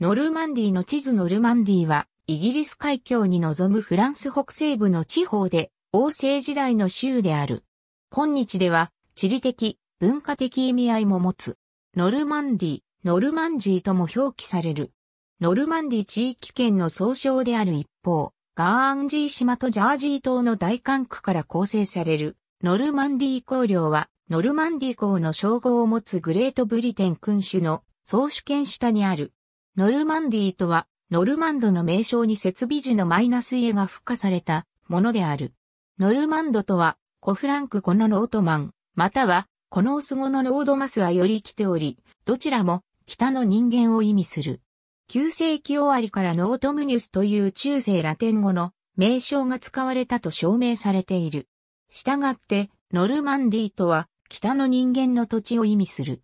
ノルマンディの地図ノルマンディは、イギリス海峡に臨むフランス北西部の地方で、王政時代の州である。今日では、地理的、文化的意味合いも持つ。ノルマンディ、ノルマンジーとも表記される。ノルマンディ地域圏の総称である一方、ガーンジー島とジャージー島の代官管区から構成される、ノルマンディ公領は、ノルマンディ公の称号を持つグレートブリテン君主の総主権下にある。ノルマンディとは、ノルマンドの名称に設備時のマイナス家が付加されたものである。ノルマンドとは、コフランクコノノートマン、または、コノース語のノードマスはより来ており、どちらも北の人間を意味する。9世紀終わりからノートムニュスという中世ラテン語の名称が使われたと証明されている。したがって、ノルマンディとは北の人間の土地を意味する。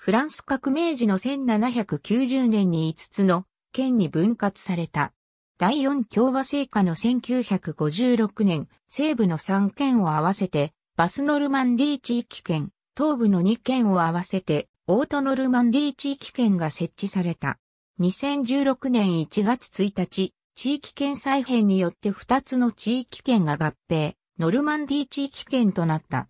フランス革命時の1790年に5つの県に分割された。第四共和制下の1956年、西部の3県を合わせて、バスノルマンディ地域圏、東部の2県を合わせて、オートノルマンディ地域圏が設置された。2016年1月1日、地域圏再編によって2つの地域圏が合併、ノルマンディ地域圏となった。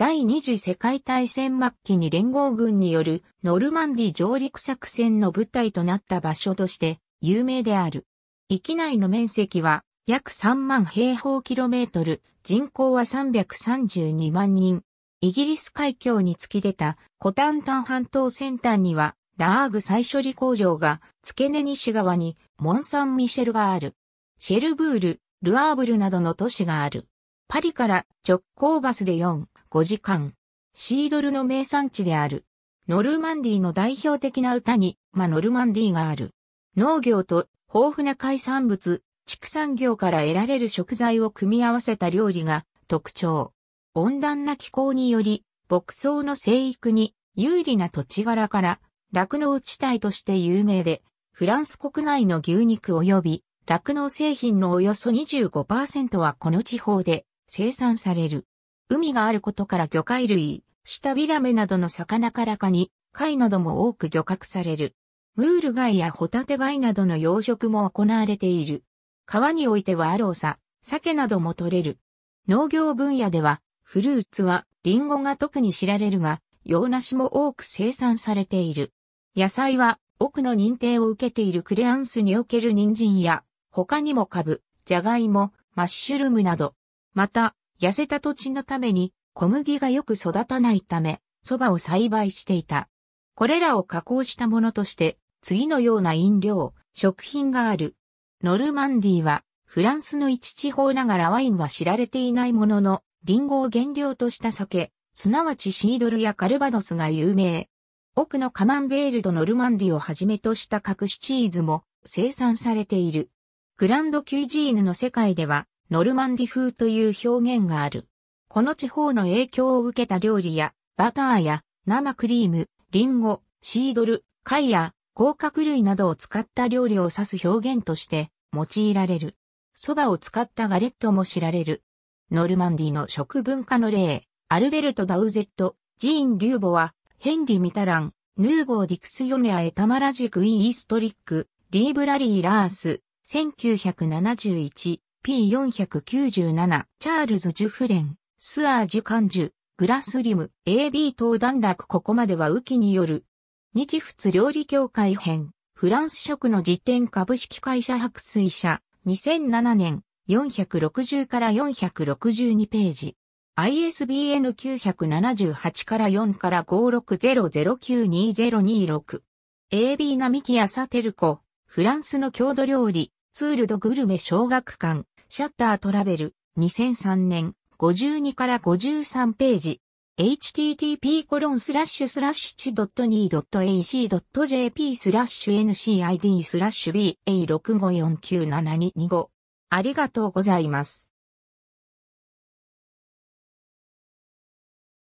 第二次世界大戦末期に連合軍によるノルマンディ上陸作戦の舞台となった場所として有名である。域内の面積は約3万平方キロメートル、人口は332万人。イギリス海峡に突き出たコタンタン半島先端にはラーグ再処理工場が付け根西側にモンサンミシェルがある。シェルブール、ルアーブルなどの都市がある。パリから直行バスで4、5時間。シードルの名産地である。ノルマンディの代表的な歌に、マノルマンディがある。農業と豊富な海産物、畜産業から得られる食材を組み合わせた料理が特徴。温暖な気候により、牧草の生育に有利な土地柄から酪農地帯として有名で、フランス国内の牛肉及び酪農製品のおよそ25%はこの地方で生産される。海があることから魚介類、下ビラメなどの魚からかに、貝なども多く漁獲される。ムール貝やホタテ貝などの養殖も行われている。川においてはアローサ、鮭なども取れる。農業分野では、フルーツはリンゴが特に知られるが、洋梨も多く生産されている。野菜は、奥の認定を受けているクレアンスにおける人参や、他にも株、じゃがいも、マッシュルームなど、また、痩せた土地のために小麦がよく育たないため、蕎麦を栽培していた。これらを加工したものとして、次のような飲料、食品がある。ノルマンディは、フランスの一地方ながらワインは知られていないものの、リンゴを原料とした酒、すなわちシードルやカルバドスが有名。奥のカマンベールドノルマンディをはじめとした各種チーズも生産されている。グランドキュージーヌの世界では、ノルマンディ風という表現がある。この地方の影響を受けた料理や、バターや生クリーム、リンゴ、シードル、貝や甲殻類などを使った料理を指す表現として用いられる。蕎麦を使ったガレットも知られる。ノルマンディの食文化の例、アルベルト・ダウゼット、ジーン・デューボはヘンリー・ミタラン、ヌーボー・ディクスヨネア・エタマラジク・イーストリック、リーブラリー・ラース、1971、P497、チャールズ・ジュフレン、スアージュ・カンジュ、グラスリム、AB 等段落ここまでは雨季による。日仏料理協会編、フランス食の辞典株式会社白水社、2007年、460から462ページ。ISBN 978から4から560092026。AB 並木サテルコ、フランスの郷土料理、ツールドグルメ小学館、シャッタートラベル、2003年、52から53ページ。http コロンスラッシュスラッシュ 1.2.ac.jp スラッシュ ncid スラッシュ ba65497225。ありがとうございます。